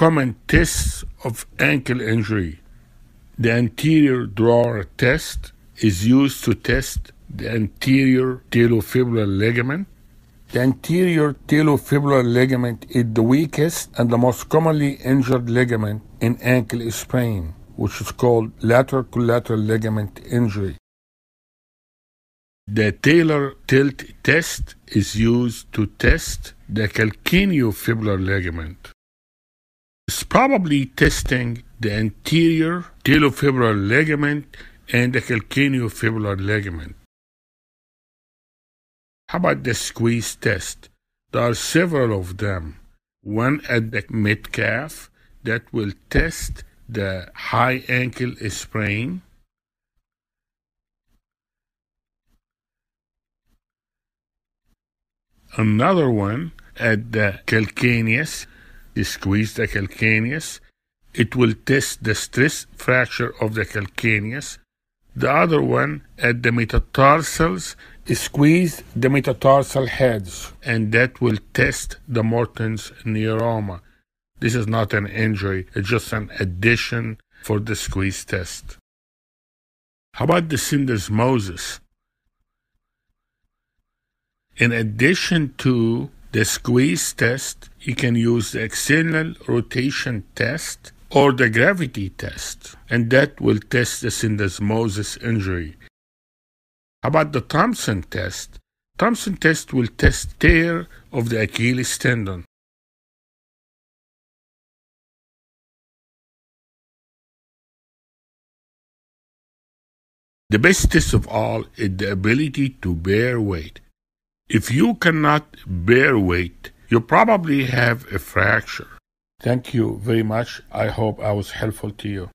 common tests of ankle injury. The anterior drawer test is used to test the anterior talofibular ligament. The anterior talofibular ligament is the weakest and the most commonly injured ligament in ankle sprain, which is called lateral collateral ligament injury. The talar tilt test is used to test the calcaneofibular ligament. It's probably testing the anterior talofibular ligament and the calcaneofibular ligament. How about the squeeze test? There are several of them. One at the mid calf that will test the high ankle sprain. Another one at the calcaneus, you squeeze the calcaneus. It will test the stress fracture of the calcaneus. The other one at the metatarsals squeeze the metatarsal heads, and that will test the Morton's neuroma. This is not an injury, it's just an addition for the squeeze test. How about the syndesmosis? In addition to the squeeze test, you can use the external rotation test or the gravity test, and that will test the syndesmosis injury. How about the Thompson test? Thompson test will test tear of the Achilles tendon. The best test of all is the ability to bear weight. If you cannot bear weight, you probably have a fracture. Thank you very much. I hope I was helpful to you.